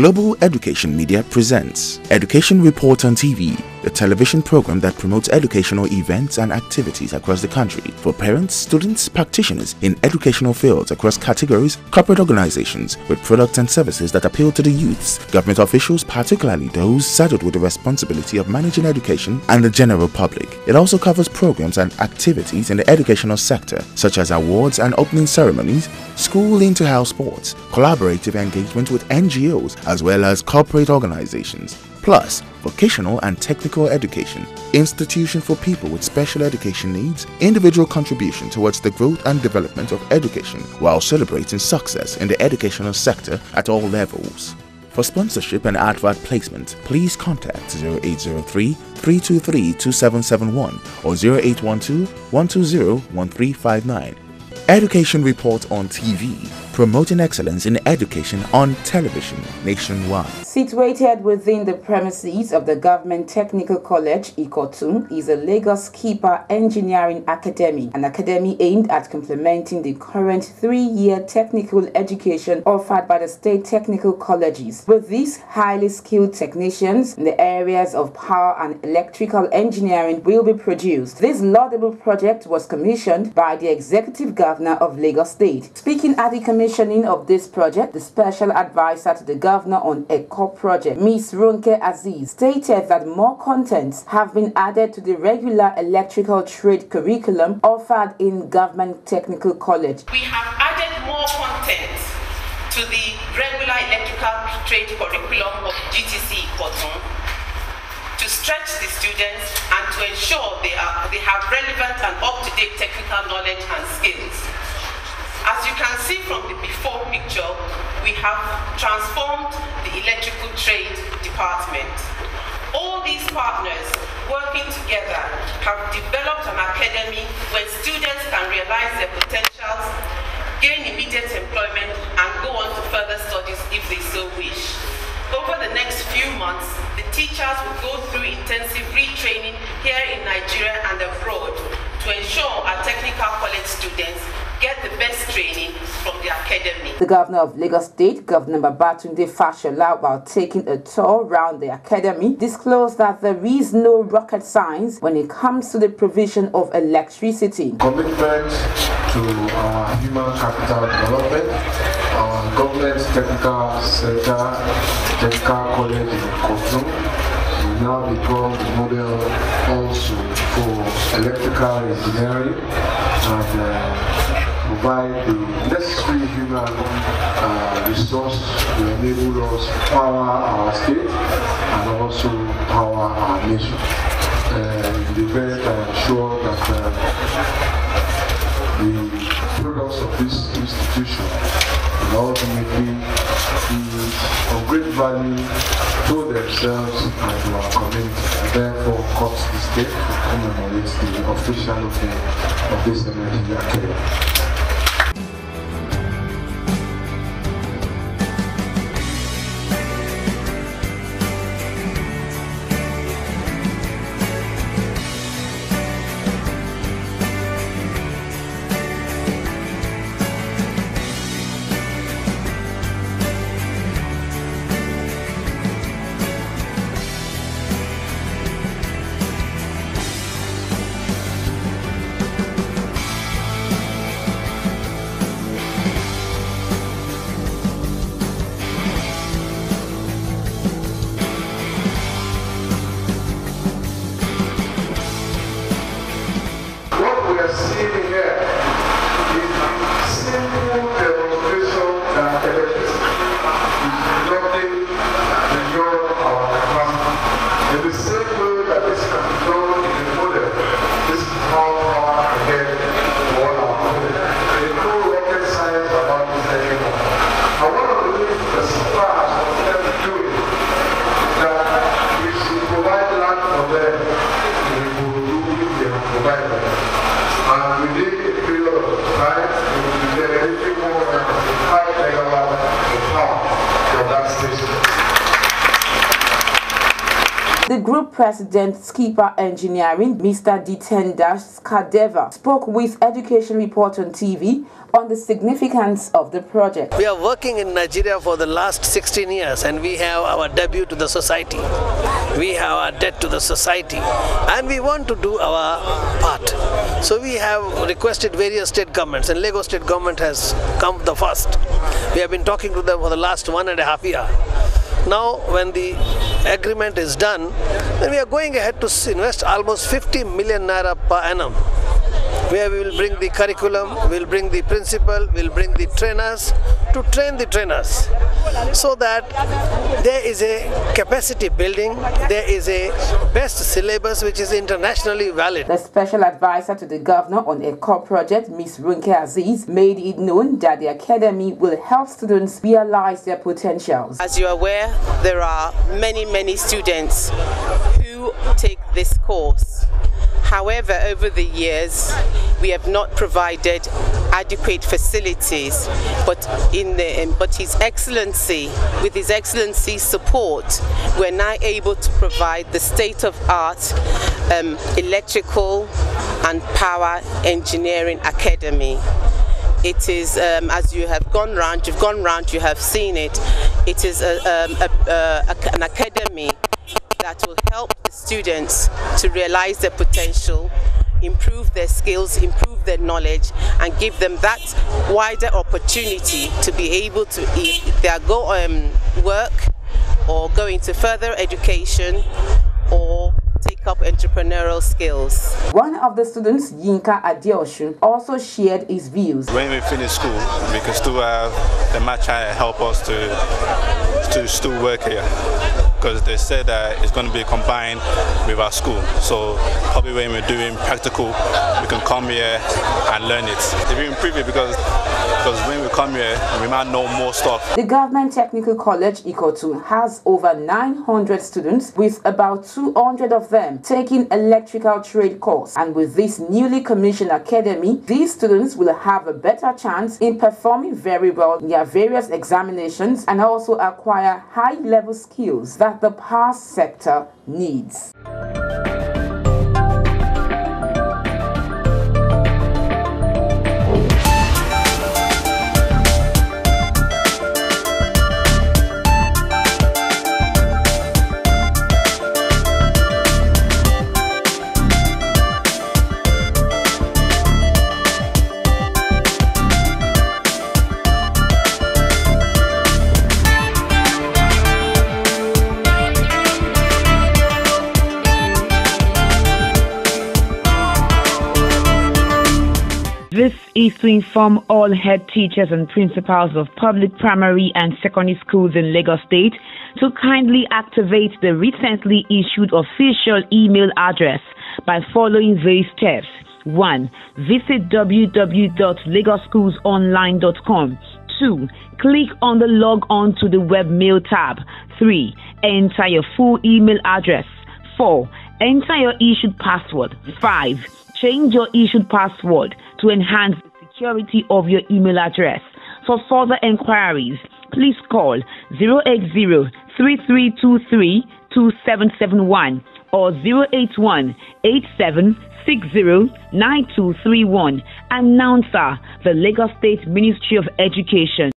Global Education Media presents Education Report on TV, a television program that promotes educational events and activities across the country for parents, students, practitioners in educational fields across categories, corporate organizations with products and services that appeal to the youths, government officials, particularly those saddled with the responsibility of managing education, and the general public. It also covers programs and activities in the educational sector, such as awards and opening ceremonies, school inter-house sports, collaborative engagement with NGOs, as well as corporate organizations plus vocational and technical education, institution for people with special education needs, individual contribution towards the growth and development of education while celebrating success in the educational sector at all levels. For sponsorship and advert placement, please contact 0803 323 2771 or 0812 120 1359. Education Report on TV promoting excellence in education on television nationwide. Situated within the premises of the Government Technical College, Ikotun, is a Lagos Skipper Engineering Academy, an academy aimed at complementing the current three-year technical education offered by the state technical colleges. With these highly skilled technicians in the areas of power and electrical engineering will be produced. This laudable project was commissioned by the Executive Governor of Lagos State. Speaking at the commissioning of this project, the special advisor to the governor on Eko project, Ms. Ronke Azeez, stated that more contents have been added to the regular electrical trade curriculum offered in Government Technical College. We have added more content to the regular electrical trade curriculum of GTC Cotton to stretch the students ensure they, are, they have relevant and up-to-date technical knowledge and skills. As you can see from the before picture, we have transformed the electrical trade department. All these partners working together have developed an academy where students can realize their potentials, gain immediate employment, and go on to further studies if they so wish. Over the next few months, teachers will go through intensive retraining here in Nigeria and abroad to ensure our technical college students get the best training from the academy. The governor of Lagos State, Governor Babatunde Fashola, while taking a tour around the academy, disclosed that there is no rocket science when it comes to the provision of electricity. Commitment to our human capital development, government technical center, technical college in Kotum, now become the model also for electrical engineering and uh, provide the necessary human uh, resource to enable us to power our state and also power our nation. Uh, in the event, I am sure that uh, the products of this institution ultimately be of great value to themselves and to our community. And therefore, cut the state to commemorate the official opening of this energy academy. President, Skipper Engineering, Mr. Ditendash Skadeva, spoke with Education Report on TV on the significance of the project. We are working in Nigeria for the last 16 years and we have our debut to the society. We have our debt to the society and we want to do our part. So we have requested various state governments and Lagos state government has come the first. We have been talking to them for the last one and a half year. Now, when the agreement is done, then we are going ahead to invest almost 50 million naira per annum where we will bring the curriculum, we'll bring the principal, we'll bring the trainers to train the trainers so that there is a capacity building, there is a best syllabus which is internationally valid. The special advisor to the governor on a core project, Ms. Ronke Azeez, made it known that the academy will help students realize their potentials. As you are aware, there are many, many students who take this course However, over the years, we have not provided adequate facilities, but in the but His Excellency, with His Excellency's support, we're now able to provide the state-of-art um, electrical and power engineering academy. It is, um, as you have gone round, you've gone round, you have seen it. It is a, um, a, a, an academy that will help students to realize their potential, improve their skills, improve their knowledge, and give them that wider opportunity to be able to, if they are go um, work or go into further education or take up entrepreneurial skills. One of the students, Yinka Adioshun, also shared his views. When we finish school, we can still have the match help us to, to still work here because they said that it's going to be combined with our school. So probably when we're doing practical, we can come here and learn it. Will improve it because because when we come here, we might know more stuff. The Government Technical College Ikotun has over 900 students with about 200 of them taking electrical trade course. And with this newly commissioned academy, these students will have a better chance in performing very well in their various examinations and also acquire high-level skills that the power sector needs. This is to inform all head teachers and principals of public primary and secondary schools in Lagos State to kindly activate the recently issued official email address by following these steps. 1. Visit www.lagosschoolsonline.com. 2. Click on the log on to the webmail tab. 3. Enter your full email address. 4. Enter your issued password. 5 Change your issued password to enhance the security of your email address. For further enquiries, please call 080 3323 2771 or 081 Announcer, the Lagos State Ministry of Education.